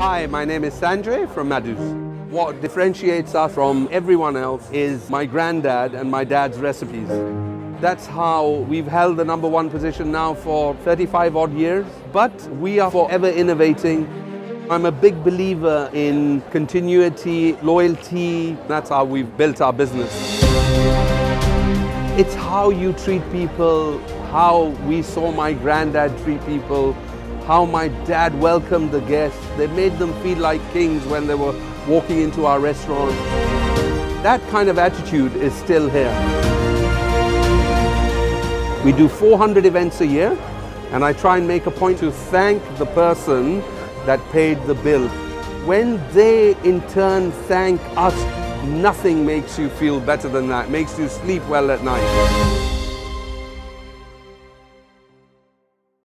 Hi, my name is Sanjay from Madhus. What differentiates us from everyone else is my granddad and my dad's recipes. That's how we've held the number one position now for 35 odd years, but we are forever innovating. I'm a big believer in continuity, loyalty. That's how we've built our business. It's how you treat people, how we saw my granddad treat people, how my dad welcomed the guests. They made them feel like kings when they were walking into our restaurant. That kind of attitude is still here. We do 400 events a year, and I try and make a point to thank the person that paid the bill. When they in turn thank us, nothing makes you feel better than that, makes you sleep well at night.